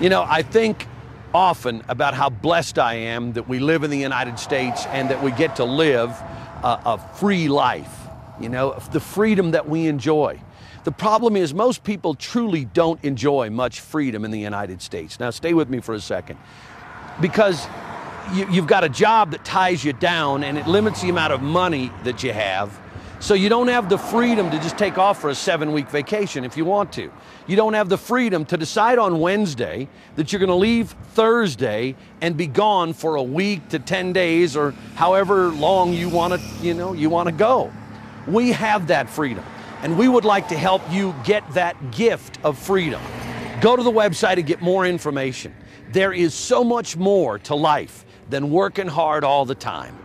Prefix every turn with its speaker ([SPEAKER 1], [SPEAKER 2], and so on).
[SPEAKER 1] You know, I think often about how blessed I am that we live in the United States and that we get to live a, a free life, you know, the freedom that we enjoy. The problem is, most people truly don't enjoy much freedom in the United States. Now, stay with me for a second. Because you, have got a job that ties you down and it limits the amount of money that you have. So you don't have the freedom to just take off for a seven week vacation if you want to. You don't have the freedom to decide on Wednesday that you're going to leave Thursday and be gone for a week to 10 days or however long you want to, you know, you want to go. We have that freedom and we would like to help you get that gift of freedom. Go to the website and get more information. There is so much more to life than working hard all the time.